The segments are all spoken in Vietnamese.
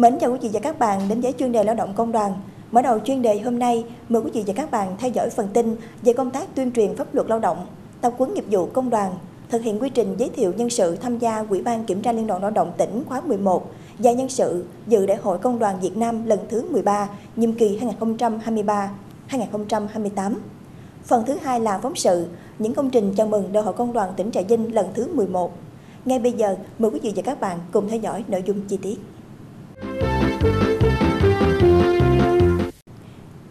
Mến chào quý vị và các bạn đến với chuyên đề lao động công đoàn. Mở đầu chuyên đề hôm nay, mời quý vị và các bạn theo dõi phần tin về công tác tuyên truyền pháp luật lao động, tập huấn nghiệp vụ công đoàn, thực hiện quy trình giới thiệu nhân sự tham gia Ủy ban Kiểm tra Liên đoàn Lao động tỉnh khóa 11 và nhân sự dự Đại hội Công đoàn Việt Nam lần thứ 13, nhiệm kỳ 2023-2028. Phần thứ hai là phóng sự, những công trình chào mừng Đại hội Công đoàn tỉnh Trà Vinh lần thứ 11. Ngay bây giờ, mời quý vị và các bạn cùng theo dõi nội dung chi tiết.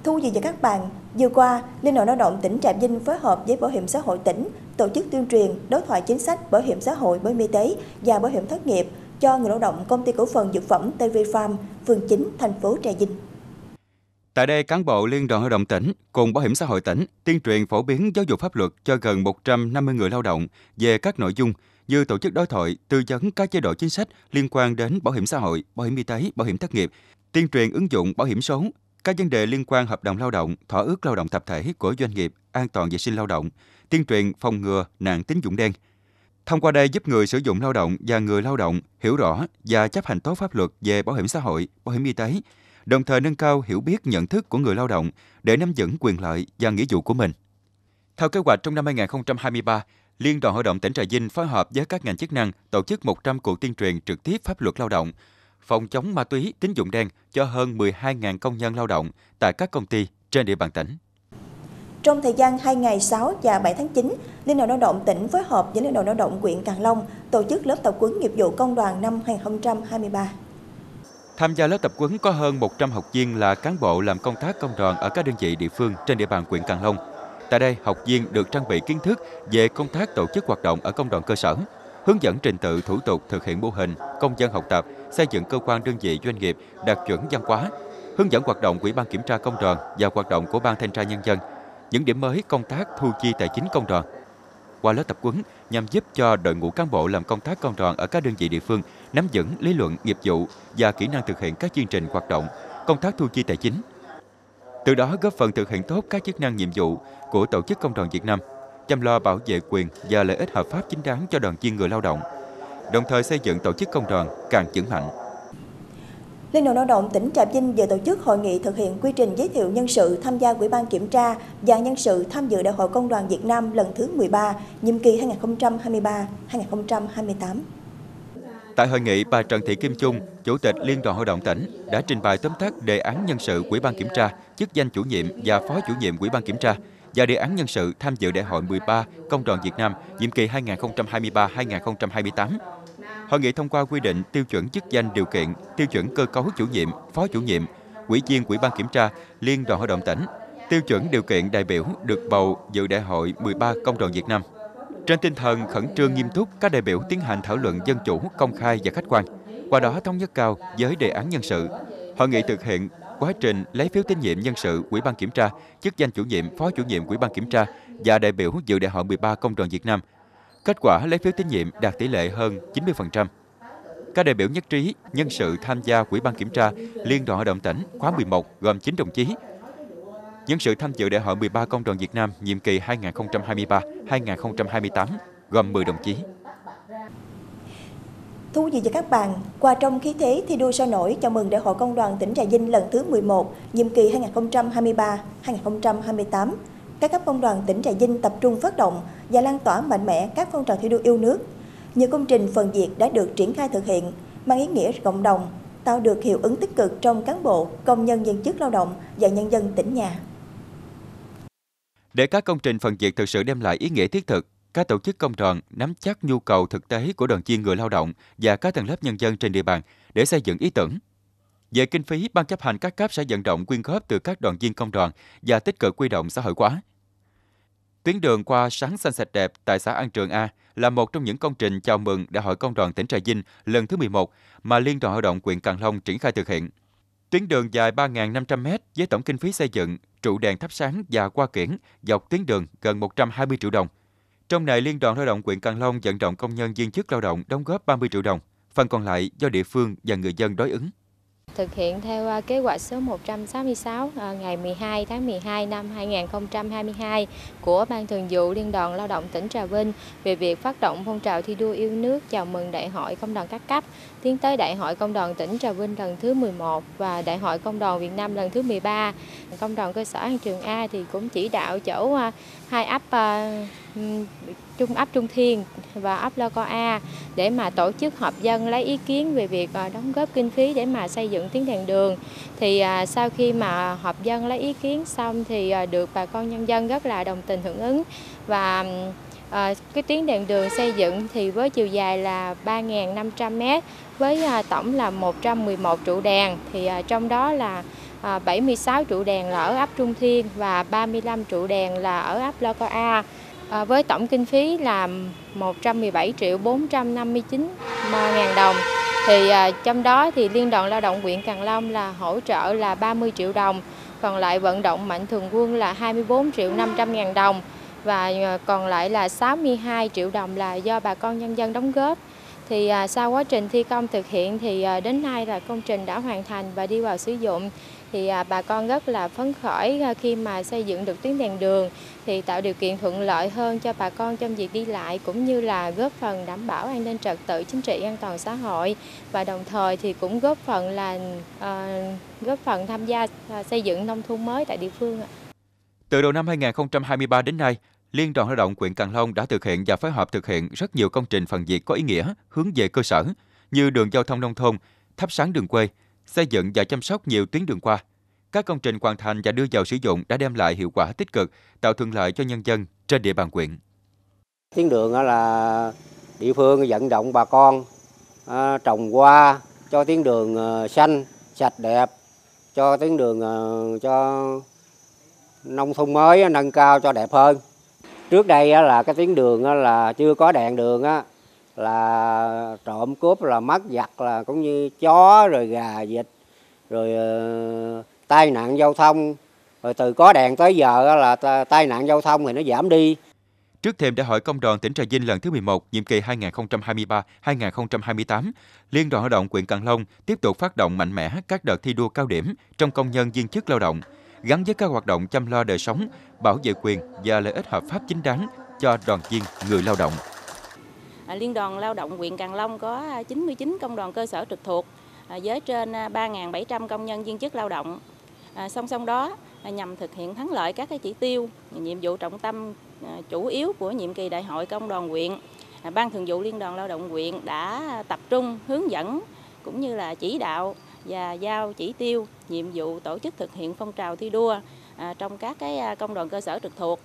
Thú vị và các bạn, vừa qua, Liên đoàn Lao động tỉnh Trà Vinh phối hợp với Bảo hiểm xã hội tỉnh tổ chức tuyên truyền đối thoại chính sách bảo hiểm xã hội, bảo hiểm y tế và bảo hiểm thất nghiệp cho người lao động công ty cổ phần dược phẩm TV Farm, phường 9, thành phố Trà Vinh. Tại đây, cán bộ Liên đoàn Lao động tỉnh cùng Bảo hiểm xã hội tỉnh tuyên truyền phổ biến giáo dục pháp luật cho gần 150 người lao động về các nội dung như tổ chức đối thoại, tư vấn các chế độ chính sách liên quan đến bảo hiểm xã hội, bảo hiểm y tế, bảo hiểm thất nghiệp, tuyên truyền ứng dụng bảo hiểm số, các vấn đề liên quan hợp đồng lao động, thỏa ước lao động tập thể của doanh nghiệp, an toàn vệ sinh lao động, tuyên truyền phòng ngừa nạn tín dụng đen. Thông qua đây giúp người sử dụng lao động và người lao động hiểu rõ và chấp hành tốt pháp luật về bảo hiểm xã hội, bảo hiểm y tế, đồng thời nâng cao hiểu biết nhận thức của người lao động để nắm vững quyền lợi và nghĩa vụ của mình. Theo kế hoạch trong năm 2023, Liên đoàn Hội động tỉnh Trà Vinh phối hợp với các ngành chức năng tổ chức 100 cuộc tuyên truyền trực tiếp pháp luật lao động, phòng chống ma túy, tín dụng đen cho hơn 12.000 công nhân lao động tại các công ty trên địa bàn tỉnh. Trong thời gian 2 ngày 6 và 7 tháng 9, Liên đoàn Lao động tỉnh phối hợp với Liên đoàn Lao động huyện Càng Long tổ chức lớp tập huấn nghiệp vụ công đoàn năm 2023. Tham gia lớp tập huấn có hơn 100 học viên là cán bộ làm công tác công đoàn ở các đơn vị địa phương trên địa bàn huyện Càng Long. Tại đây, học viên được trang bị kiến thức về công tác tổ chức hoạt động ở công đoàn cơ sở, hướng dẫn trình tự thủ tục thực hiện mô hình, công dân học tập, xây dựng cơ quan đơn vị doanh nghiệp đạt chuẩn văn hóa, hướng dẫn hoạt động Ủy ban kiểm tra công đoàn và hoạt động của Ban thanh tra nhân dân, những điểm mới công tác thu chi tài chính công đoàn. Qua lớp tập huấn nhằm giúp cho đội ngũ cán bộ làm công tác công đoàn ở các đơn vị địa phương nắm vững lý luận, nghiệp vụ và kỹ năng thực hiện các chương trình hoạt động, công tác thu chi tài chính. Từ đó góp phần thực hiện tốt các chức năng nhiệm vụ của Tổ chức Công đoàn Việt Nam, chăm lo bảo vệ quyền và lợi ích hợp pháp chính đáng cho đoàn viên người lao động, đồng thời xây dựng tổ chức công đoàn càng vững mạnh. Liên đoàn Lao động tỉnh Trà Vinh vừa tổ chức hội nghị thực hiện quy trình giới thiệu nhân sự tham gia Ủy ban kiểm tra và nhân sự tham dự Đại hội Công đoàn Việt Nam lần thứ 13, nhiệm kỳ 2023-2028. Tại hội nghị, bà Trần Thị Kim Trung, Chủ tịch Liên đoàn Hội đồng tỉnh, đã trình bày tóm tắt đề án nhân sự Ủy ban kiểm tra, chức danh chủ nhiệm và phó chủ nhiệm Ủy ban kiểm tra và đề án nhân sự tham dự Đại hội 13 Công đoàn Việt Nam nhiệm kỳ 2023-2028. Hội nghị thông qua quy định tiêu chuẩn chức danh điều kiện, tiêu chuẩn cơ cấu chủ nhiệm, phó chủ nhiệm, ủy viên Ủy ban kiểm tra Liên đoàn Hội đồng tỉnh, tiêu chuẩn điều kiện đại biểu được bầu dự Đại hội 13 Công đoàn Việt Nam. Trên tinh thần khẩn trương nghiêm túc, các đại biểu tiến hành thảo luận dân chủ, công khai và khách quan. Qua đó thống nhất cao với đề án nhân sự. Hội nghị thực hiện quá trình lấy phiếu tín nhiệm nhân sự Ủy ban kiểm tra, chức danh chủ nhiệm, phó chủ nhiệm Ủy ban kiểm tra và đại biểu dự đại hội 13 Công đoàn Việt Nam. Kết quả lấy phiếu tín nhiệm đạt tỷ lệ hơn 90%. Các đại biểu nhất trí nhân sự tham gia Ủy ban kiểm tra Liên đoàn Hội đồng tỉnh khóa 11 gồm 9 đồng chí. Nhân sự tham dự đại hội 13 Công đoàn Việt Nam nhiệm kỳ 2023-2028 gồm 10 đồng chí. Thú vị cho các bạn, qua trong khí thế thi đua sôi nổi chào mừng Đại hội Công đoàn tỉnh Trà Vinh lần thứ 11, nhiệm kỳ 2023-2028, các cấp công đoàn tỉnh Trà Vinh tập trung phát động và lan tỏa mạnh mẽ các phong trào thi đua yêu nước. Nhiều công trình phần việc đã được triển khai thực hiện, mang ý nghĩa cộng đồng, tạo được hiệu ứng tích cực trong cán bộ, công nhân viên chức lao động và nhân dân tỉnh nhà. Để các công trình phần việc thực sự đem lại ý nghĩa thiết thực, các tổ chức công đoàn nắm chắc nhu cầu thực tế của đoàn viên người lao động và các tầng lớp nhân dân trên địa bàn để xây dựng ý tưởng. Về kinh phí, ban chấp hành các cấp sẽ vận động quyên góp từ các đoàn viên công đoàn và tích cực quy động xã hội hóa. Tuyến đường qua sáng xanh sạch đẹp tại xã An Trường A là một trong những công trình chào mừng Đại hội Công đoàn tỉnh Trà Vinh lần thứ 11 mà Liên đoàn Hội động huyện Càng Long triển khai thực hiện. Tuyến đường dài 3.500 m với tổng kinh phí xây dựng, trụ đèn thắp sáng và qua kiển dọc tuyến đường gần 120 triệu đồng. Trong này, Liên đoàn Lao động huyện Càng Long vận động công nhân viên chức lao động đóng góp 30 triệu đồng, phần còn lại do địa phương và người dân đối ứng thực hiện theo à, kế hoạch số 166 à, ngày 12 tháng 12 năm 2022 của Ban Thường vụ Liên đoàn Lao động tỉnh Trà Vinh về việc phát động phong trào thi đua yêu nước chào mừng Đại hội Công đoàn các cấp, tiến tới Đại hội Công đoàn tỉnh Trà Vinh lần thứ 11 và Đại hội Công đoàn Việt Nam lần thứ 13. Công đoàn cơ sở An Trường A thì cũng chỉ đạo chỗ à, hai ấp Trung ấp Trung Thiên và ấp La Co A để mà tổ chức họp dân lấy ý kiến về việc à, đóng góp kinh phí để mà xây dựng tuyến đèn đường. Thì à, sau khi mà họp dân lấy ý kiến xong thì à, được bà con nhân dân rất là đồng tình hưởng ứng. Và À, cái tuyến đèn đường xây dựng thì với chiều dài là 3.500m với à, tổng là 111 trụ đèn. Thì à, trong đó là à, 76 trụ đèn là ở ấp Trung Thiên và 35 trụ đèn là ở ấp Lo Co A à, với tổng kinh phí là 117 triệu 459 ngàn đồng. Thì à, trong đó thì Liên đoàn Lao động huyện Càng Long là hỗ trợ là 30 triệu đồng còn lại vận động mạnh thường quân là 24 triệu 500 ngàn đồng và à, còn lại là 62 triệu đồng là do bà con nhân dân đóng góp. Thì à, sau quá trình thi công thực hiện thì à, đến nay là công trình đã hoàn thành và đi vào sử dụng thì à, bà con rất là phấn khởi à, khi mà xây dựng được tuyến đèn đường thì tạo điều kiện thuận lợi hơn cho bà con trong việc đi lại cũng như là góp phần đảm bảo an ninh trật tự chính trị an toàn xã hội và đồng thời thì cũng góp phần là uh, góp phần tham gia xây dựng nông thôn mới tại địa phương. Từ đầu năm 2023 đến nay, Liên đoàn Lao động huyện Càng Long đã thực hiện và phối hợp thực hiện rất nhiều công trình phần việc có ý nghĩa hướng về cơ sở như đường giao thông nông thôn, thắp sáng đường quê, xây dựng và chăm sóc nhiều tuyến đường qua. Các công trình hoàn thành và đưa vào sử dụng đã đem lại hiệu quả tích cực, tạo thuận lợi cho nhân dân trên địa bàn huyện. Tuyến đường là địa phương vận động bà con trồng hoa cho tuyến đường ờ, xanh, sạch đẹp, cho tuyến đường ờ, cho nông thôn mới nâng cao cho đẹp hơn. Trước đây là cái tuyến đường là chưa có đèn đường là trộm cướp là mất giặt là cũng như chó rồi gà vịt rồi uh, tai nạn giao thông rồi từ có đèn tới giờ là tai nạn giao thông thì nó giảm đi. Trước thêm đại hội công đoàn tỉnh Trà Vinh lần thứ 11, nhiệm kỳ 2023-2028, Liên đoàn Lao động huyện Càng Long tiếp tục phát động mạnh mẽ các đợt thi đua cao điểm trong công nhân viên chức lao động, gắn với các hoạt động chăm lo đời sống, bảo vệ quyền và lợi ích hợp pháp chính đáng cho đoàn viên người lao động. À, Liên đoàn Lao động huyện Càng Long có à, 99 công đoàn cơ sở trực thuộc à, với trên 3.700 công nhân viên chức lao động. Song song đó, nhằm thực hiện thắng lợi các cái chỉ tiêu, nhiệm vụ trọng tâm chủ yếu của nhiệm kỳ đại hội công đoàn huyện, Ban Thường vụ Liên đoàn Lao động huyện đã tập trung hướng dẫn cũng như là chỉ đạo và giao chỉ tiêu, nhiệm vụ tổ chức thực hiện phong trào thi đua trong các cái công đoàn cơ sở trực thuộc.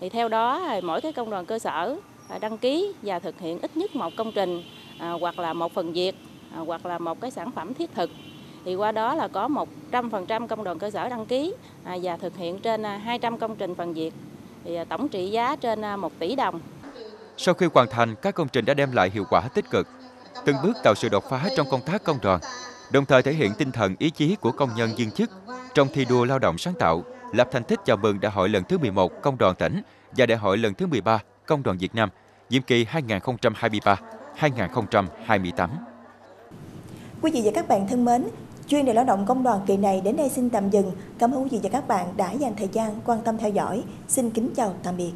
Thì theo đó mỗi cái công đoàn cơ sở À, đăng ký và thực hiện ít nhất một công trình à, hoặc là một phần việc à, hoặc là một cái sản phẩm thiết thực. Thì qua đó là có 100% công đoàn cơ sở đăng ký à, và thực hiện trên à, 200 công trình phần việc. Thì tổng trị giá trên 1 tỷ đồng. Sau khi hoàn thành, các công trình đã đem lại hiệu quả tích cực, từng bước tạo sự đột phá trong công tác công đoàn, đồng thời thể hiện tinh thần ý chí của công nhân viên chức trong thi đua lao động sáng tạo, lập thành tích chào mừng đại hội lần thứ 11 công đoàn tỉnh và đại hội lần thứ 13 Công đoàn Việt Nam, nhiệm kỳ 2023-2028. Quý vị và các bạn thân mến, chuyên đề lao động công đoàn kỳ này đến đây xin tạm dừng. Cảm ơn quý vị và các bạn đã dành thời gian quan tâm theo dõi. Xin kính chào tạm biệt.